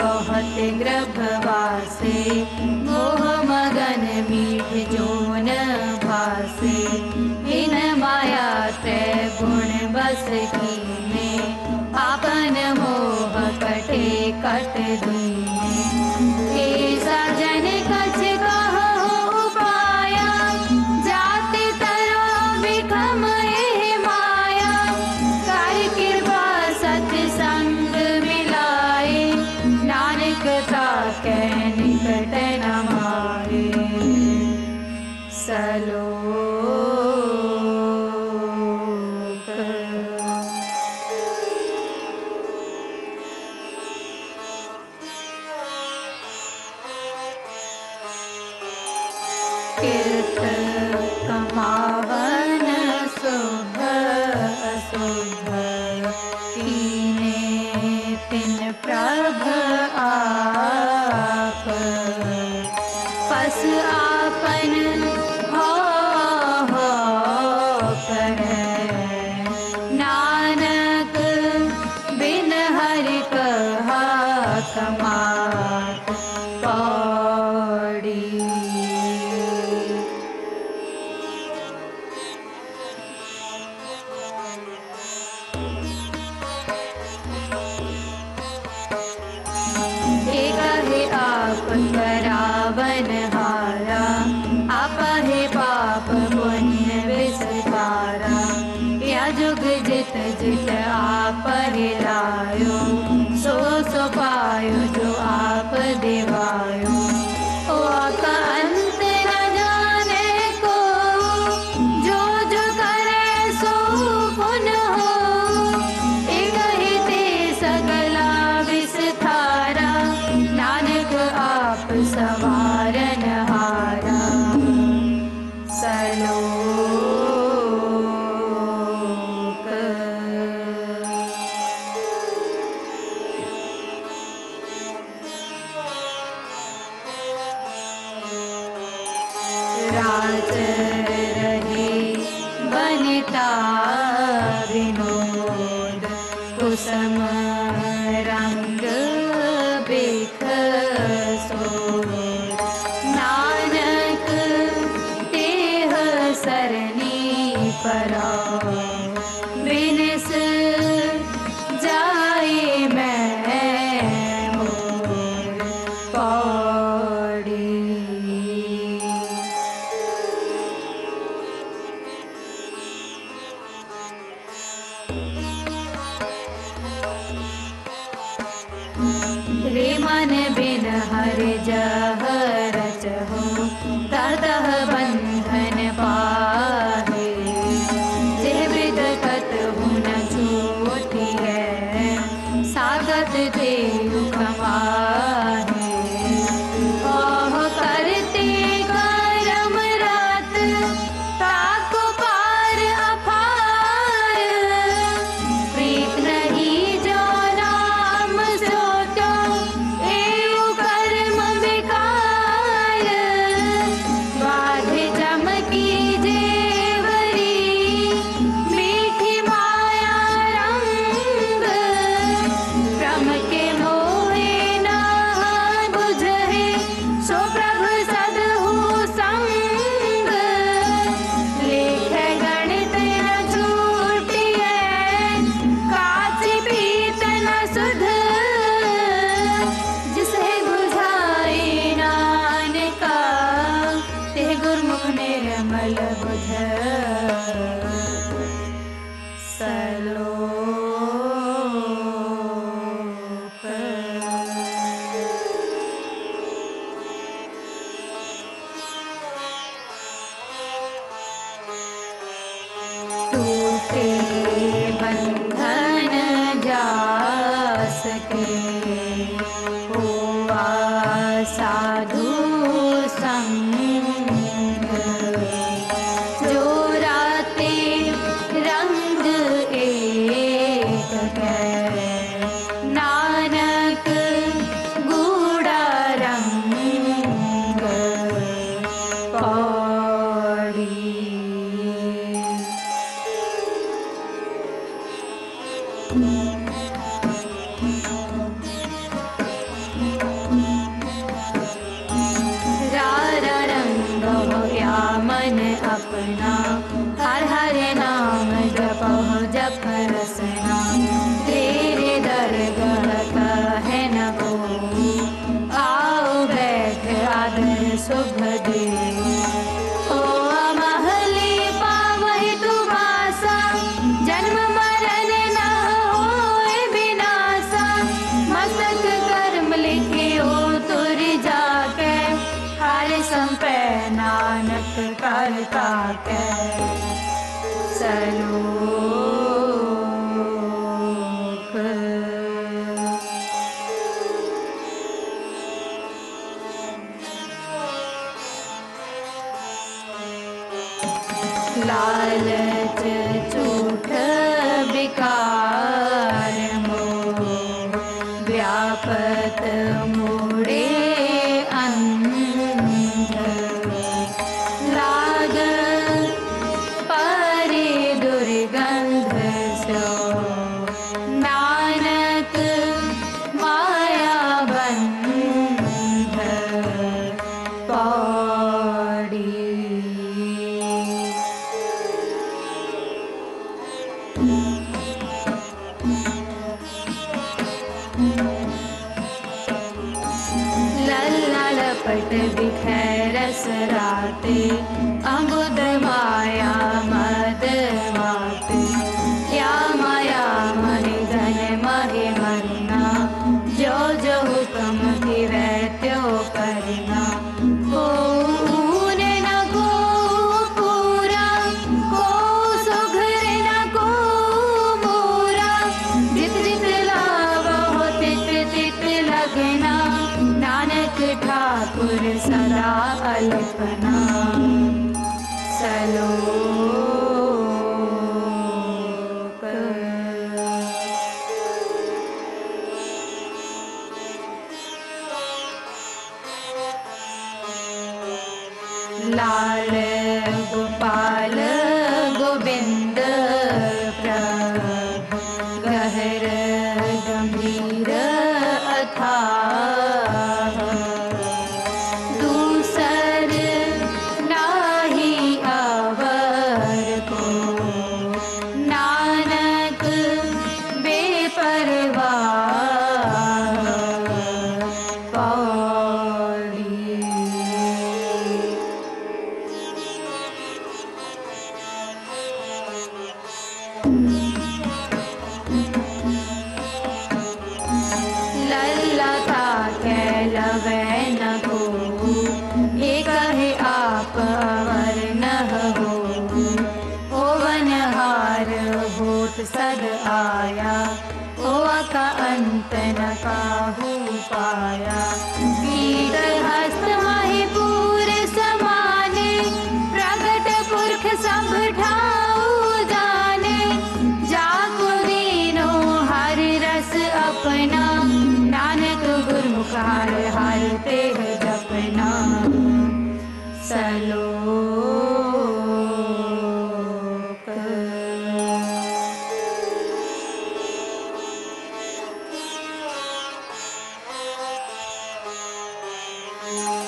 बहुत गर्भवासे मोह मगन मीठ जोन भासे। इन माया ते गुण बस कीने आपन मोह कटे कट दीने one आप आप दिवायो रात रहे बनता विनोद कुसम रंग बिख नानक तेह सरनी परा रे मन रच Thank mm -hmm. you. रसना हर हर नाम जपो जप रसना। तेरे दरगाह का आओ बैठ आदर शुभ बैरस राते अल्पना सलो नार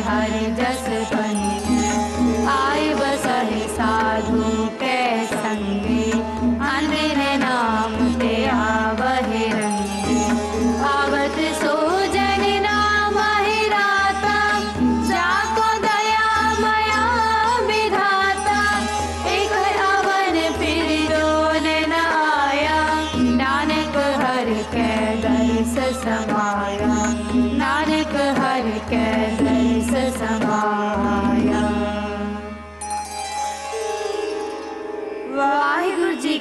हरि जस पर